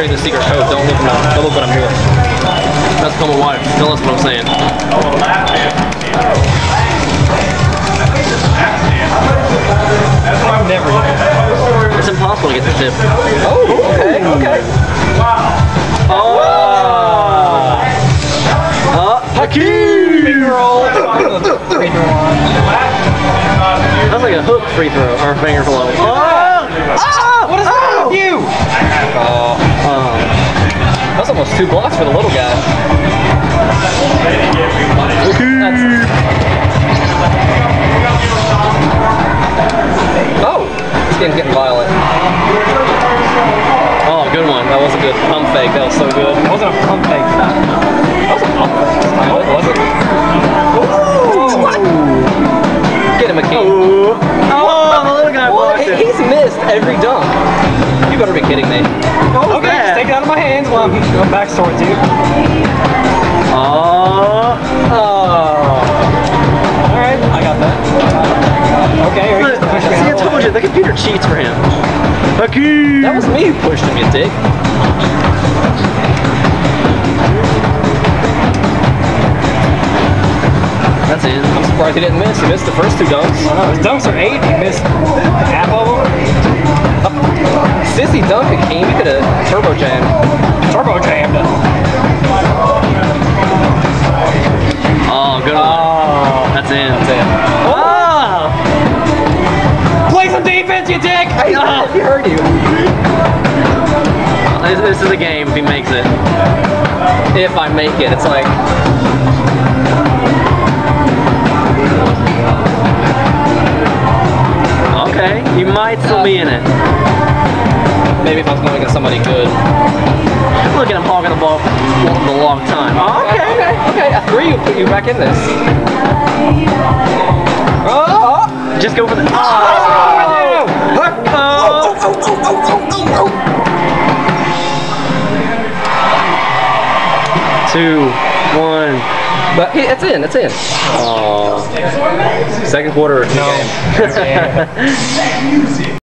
trade the secret code. Don't look, no, don't look what I'm doing. That's number one. Tell us what I'm saying. I'm never. It's impossible to get the tip. Oh, okay, okay. Wow. Oh. Uh, Hakeem! Free roll. That's like a hook free throw or a finger blow. Oh! Ah! What is oh! with you? Two blocks for the little guy. Oh, this game's getting violent. Oh, good one. That was a good pump fake. That was so good. It wasn't a pump fake. That was a pump fake. No, it wasn't. Get him, McKee. Oh, oh, the little guy blocked it. He's missed every dunk. You better be kidding me. Oh, my hands while I'm going back towards you. Oh. Alright, I got that. Okay, you Look, just See, I told you, the computer cheats for him. Hakeem! That was me who pushed him, you dick. That's in. I'm surprised he didn't miss. He missed the first two dunks. Know, his dunks are eight. He missed half of them. Sissy dunk Hakeem. He could have turbo jammed. Turbo jammed it. Oh, good one. Oh. That's in. That's it. Oh! Ah. Play some defense, you dick! Hey, ah. he heard you. This, this is a game if he makes it. If I make it, it's like, Okay, you might still be in it. Maybe if I was going against somebody good. Look at him hogging the ball for a long time. Oh, okay, okay, okay. A three will put you back in this. Oh! Just go for the. Oh! oh! oh! Two, one. But he, it's in, it's in. Oh. Second quarter. No.